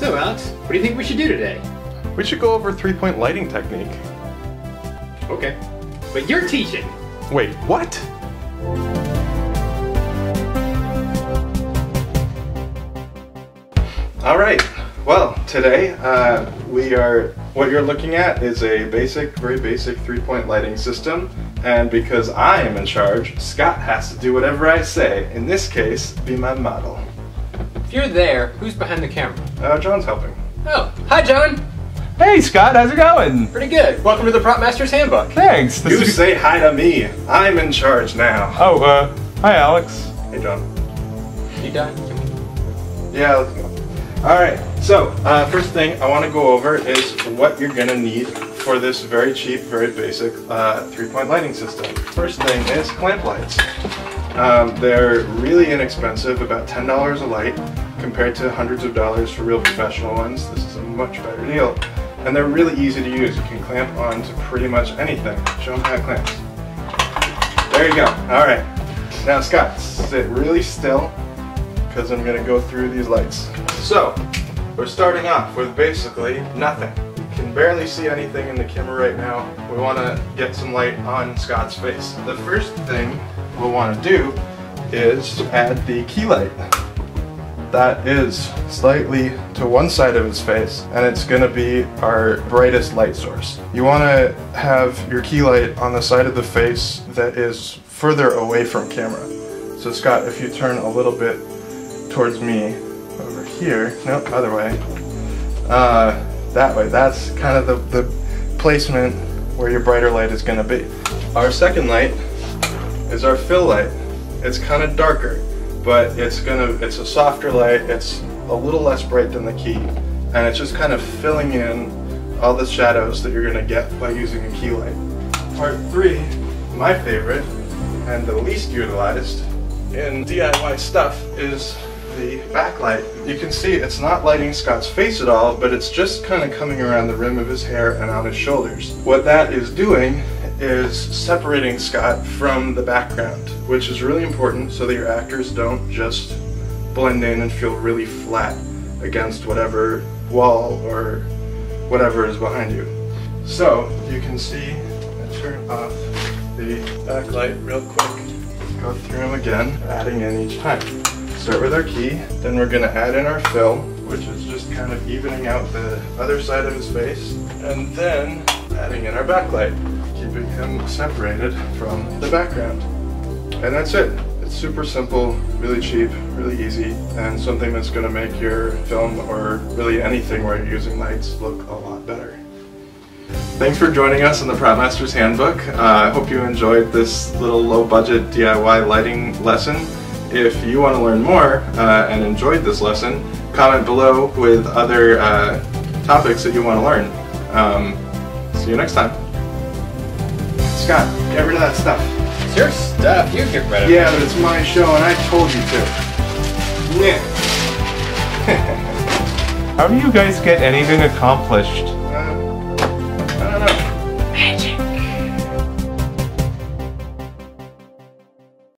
So, Alex, what do you think we should do today? We should go over three-point lighting technique. Okay. But you're teaching. Wait, what? All right. Well, today uh, we are. What you're looking at is a basic, very basic three-point lighting system, and because I am in charge, Scott has to do whatever I say. In this case, be my model. If you're there, who's behind the camera? Uh, John's helping. Oh, hi, John. Hey Scott, how's it going? Pretty good. Welcome to the Prop Master's Handbook. Thanks. This You is- say hi to me. I'm in charge now. Oh, uh, hi Alex. Hey, John. You done? Can we- Yeah, let's go. All right. So, uh, first thing I want to go over is what you're gonna need for this very cheap, very basic uh, three-point lighting system. First thing is clamp lights. Um, they're really inexpensive, about ten dollars a light, compared to hundreds of dollars for real professional ones. This is a much better deal, and they're really easy to use. You can clamp onto pretty much anything. Show them how it clamps. There you go. All right. Now, Scott, sit really still because I'm gonna go through these lights. So, we're starting off with basically nothing. You can barely see anything in the camera right now. We wanna get some light on Scott's face. The first thing we'll wanna do is add the key light. That is slightly to one side of his face, and it's gonna be our brightest light source. You wanna have your key light on the side of the face that is further away from camera. So Scott, if you turn a little bit towards me over here, no, other way, uh, that way, that's kind of the, the placement where your brighter light is gonna be. Our second light is our fill light. It's kind of darker, but it's gonna, it's a softer light, it's a little less bright than the key, and it's just kind of filling in all the shadows that you're gonna get by using a key light. Part three, my favorite, and the least utilized in DIY stuff is the backlight. You can see it's not lighting Scott's face at all, but it's just kind of coming around the rim of his hair and on his shoulders. What that is doing is separating Scott from the background, which is really important so that your actors don't just blend in and feel really flat against whatever wall or whatever is behind you. So you can see, I turn off the backlight real quick. Go through them again, adding in each time. Start with our key, then we're gonna add in our fill, which is just kind of evening out the other side of his face, and then adding in our backlight, keeping him separated from the background. And that's it. It's super simple, really cheap, really easy, and something that's gonna make your film or really anything where you're using lights look a lot better. Thanks for joining us in the Prop Master's Handbook. Uh, I hope you enjoyed this little low budget DIY lighting lesson. If you want to learn more uh, and enjoyed this lesson, comment below with other uh, topics that you want to learn. Um, see you next time. Scott, get rid of that stuff. It's your stuff. You get rid of Yeah, it. but it's my show and I told you to. Yeah. How do you guys get anything accomplished?